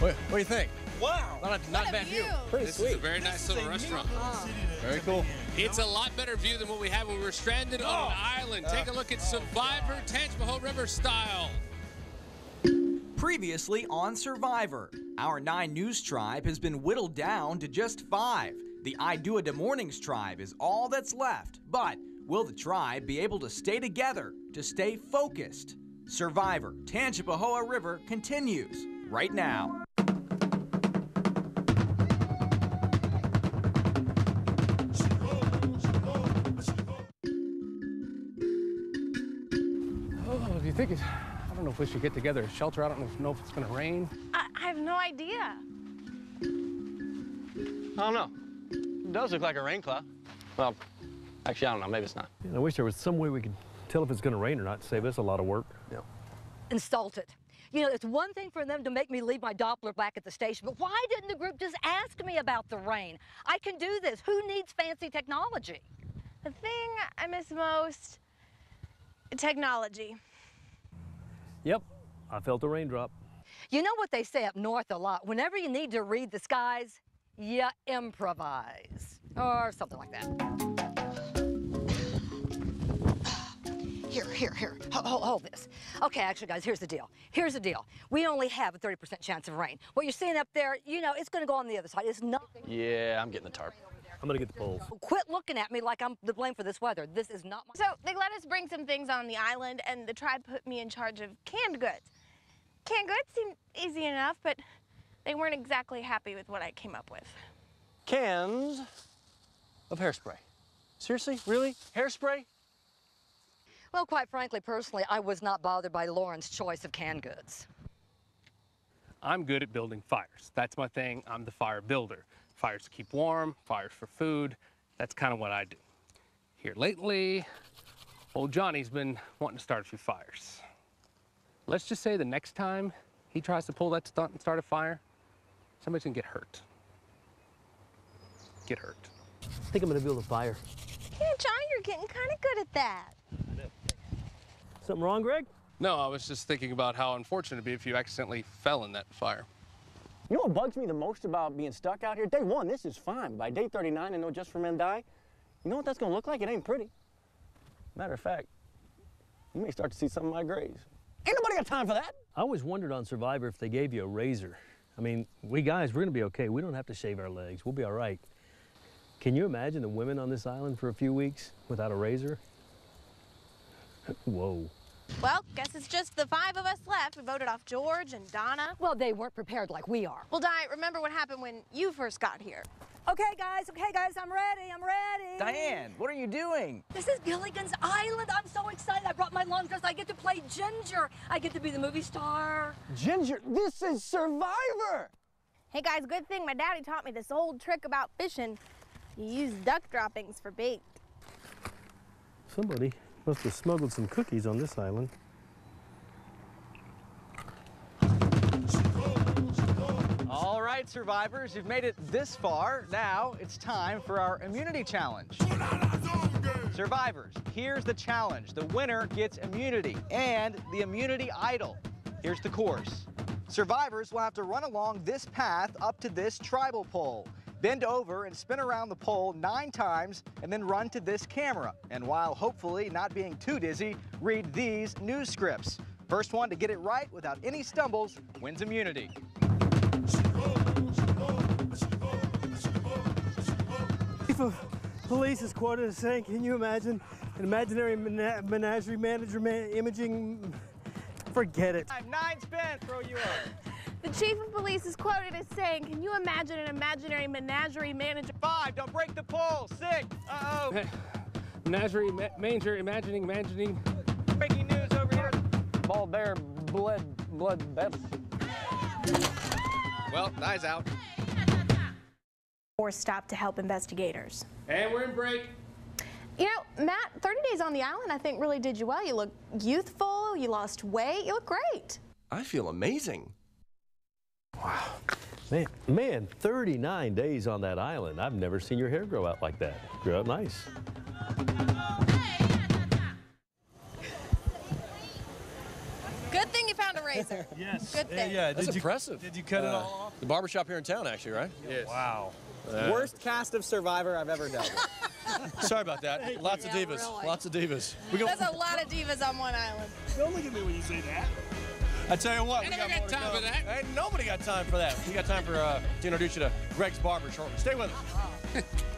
What, what do you think? Wow. Not a, not a bad view. Pretty This sweet. is a very nice little restaurant. Ah. Very cool. It's a lot better view than what we had when we were stranded on an island. Take a look at Survivor Tangipahoa River style. Previously on Survivor, our nine news tribe has been whittled down to just five. The I Do It Mornings tribe is all that's left, but will the tribe be able to stay together, to stay focused? Survivor Tangipahoa River continues right now. Do you think it's, I don't know if we should get together a shelter. I don't know if it's going to rain. I, I have no idea. I don't know. It does look like a rain cloud. Well, actually, I don't know. Maybe it's not. I wish there was some way we could tell if it's going to rain or not, save us a lot of work. Yeah. Insulted. You know, it's one thing for them to make me leave my Doppler back at the station, but why didn't the group just ask me about the rain? I can do this. Who needs fancy technology? The thing I miss most technology. Yep, I felt a raindrop. You know what they say up north a lot? Whenever you need to read the skies, you improvise. Or something like that. Here, here, here. Hold, hold, hold this. Okay, actually, guys, here's the deal. Here's the deal. We only have a 30% chance of rain. What you're seeing up there, you know, it's going to go on the other side. It's nothing. Yeah, I'm getting the tarp. I'm going to get the poles. Quit looking at me like I'm the blame for this weather. This is not my. So they let us bring some things on the island, and the tribe put me in charge of canned goods. Canned goods seemed easy enough, but they weren't exactly happy with what I came up with. Cans of hairspray. Seriously? Really? Hairspray? Well, quite frankly, personally, I was not bothered by Lauren's choice of canned goods. I'm good at building fires. That's my thing. I'm the fire builder. Fires to keep warm, fires for food. That's kind of what I do. Here lately, old Johnny's been wanting to start a few fires. Let's just say the next time he tries to pull that stunt and start a fire, somebody's gonna get hurt. Get hurt. I think I'm going to build a fire. Yeah, Johnny, you're getting kind of good at that. I know. Something wrong, Greg? No, I was just thinking about how unfortunate it'd be if you accidentally fell in that fire. You know what bugs me the most about being stuck out here? Day one, this is fine. By day 39, I know just for men dye. You know what that's gonna look like? It ain't pretty. Matter of fact, you may start to see some of my grays. Ain't nobody got time for that. I always wondered on Survivor if they gave you a razor. I mean, we guys, we're going to be okay. We don't have to shave our legs. We'll be all right. Can you imagine the women on this island for a few weeks without a razor? Whoa. Well, guess it's just the five of us left. We voted off George and Donna. Well, they weren't prepared like we are. Well, Di, remember what happened when you first got here? Okay, guys, okay, guys, I'm ready, I'm ready. Diane, what are you doing? This is Gilligan's Island. I'm so excited. I brought my long dress. I get to play Ginger. I get to be the movie star. Ginger, this is Survivor. Hey guys, good thing my daddy taught me this old trick about fishing. You use duck droppings for bait. Somebody must have smuggled some cookies on this island. All right, survivors, you've made it this far. Now it's time for our immunity challenge. Survivors, here's the challenge. The winner gets immunity and the immunity idol. Here's the course. Survivors will have to run along this path up to this tribal pole. Bend over and spin around the pole nine times and then run to this camera. And while hopefully not being too dizzy, read these news scripts. First one to get it right without any stumbles wins immunity. Chief of police is quoted as saying, can you imagine an imaginary mena- menagerie manager man- imaging? Forget it. Nine spin, throw you up. The chief of police is quoted as saying, Can you imagine an imaginary menagerie manager? Five, don't break the pole. Six, uh-oh. Menagerie, ma- manger, imagining, imagining. Breaking news over here. Ball bear, blood, blood, bed. Well, Di's out. Or stop to help investigators. And we're in break. You know, Matt, 30 days on the island, I think really did you well. You look youthful, you lost weight, you look great. I feel amazing. Man, man, 39 days on that island. I've never seen your hair grow out like that. Grew out nice. Good thing you found a razor. Yes. Good thing. Yeah, That's did you, impressive. Did you cut it Uh, all off? The barbershop here in town, actually, right? Yes. Wow. Uh, Worst cast of Survivor I've ever dealt with. Sorry about that. Lots Yeah, of divas. really. Lots of divas. We go. There's a lot of divas on one island. Don't look at me when you say that. I tell you what, we got got time go. for that. Ain't nobody got time for that. We got time for uh, to introduce you to Greg's Barber shortly. Stay with us.